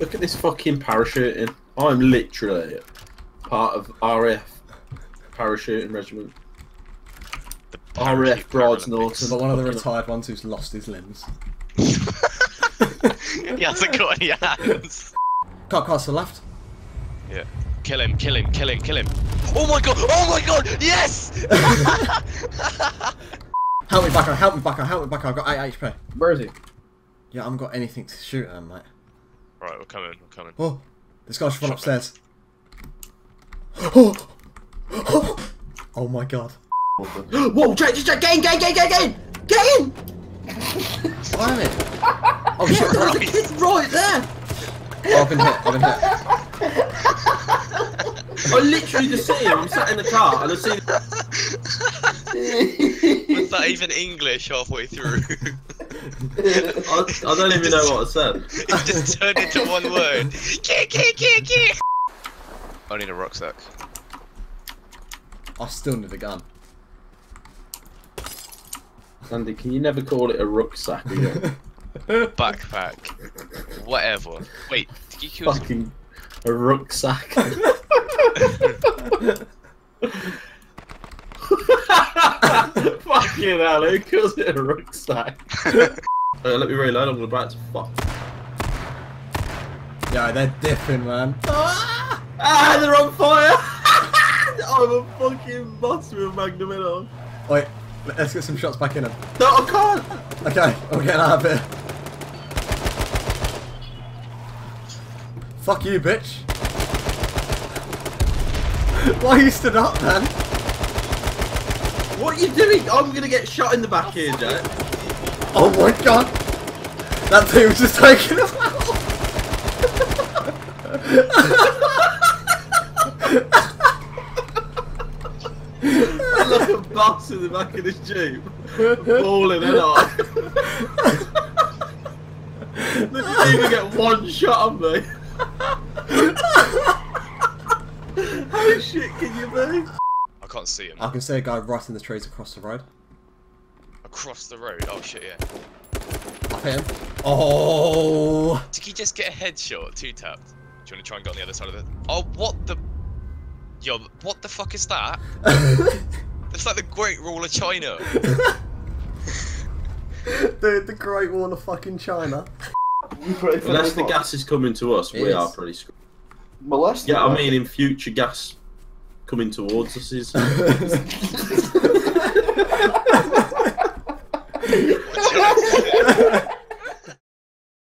Look at this fucking parachuting. I'm literally part of RAF parachuting regiment. The RAF Brides Paralympics. Norton. But one of the retired ones who's lost his limbs. he hasn't got any hands. Car cars to the left. Yeah. Kill him, kill him, kill him, kill him. Oh my god, oh my god, yes! Help me back up, help me back up, help me back up. I've got 8 HP. Where is he? Yeah, I haven't got anything to shoot at him, mate. Right, we're coming, we're coming. Oh, this guy should run upstairs. Oh, oh oh my god. Whoa, Jack, Jack, get in, get in, get in, get in! Get in! Why am I? Oh Yeah, shit, there's a right. kid right there! Oh, I've been hit, I've been hit. I literally just see him, I'm sat in the car and I see Was that even English halfway through? I, I don't even know what I said. it just turned into one word. Kick, kick, kick, kick. I need a rucksack. I still need a gun. Andy, can you never call it a rucksack again? Backpack. Whatever. Wait, did you kill some- Fucking a rucksack. Fucking hell, who calls it a rucksack? uh, let me reload, I'm about to fuck. Yeah, they're dipping, man. Ah, ah they're on fire! I'm a fucking boss with a magnum in on. Wait, let's get some shots back in him. No, I can't! Okay, I'm getting out of here. Fuck you, bitch. Why you stood up, man? What are you doing? I'm gonna get shot in the back here, Jack. Oh my god! That thing was just taking him out! Like a boss in the back of this jeep. And on. They didn't even get one shot on me. How shit can you be? I can't see him. I can see a guy right in the trees across the road. Across the road. Oh shit, yeah. Up him. Oh! Did he just get a headshot? Two tapped. Do you want to try and get on the other side of the? Oh, what the? Yo, what the fuck is that? It's like the Great Wall of China. the, the Great Wall of fucking China. Unless the gas is coming to us, It we is. are pretty screwed. Molested. Yeah, I mean, in future gas coming towards us is.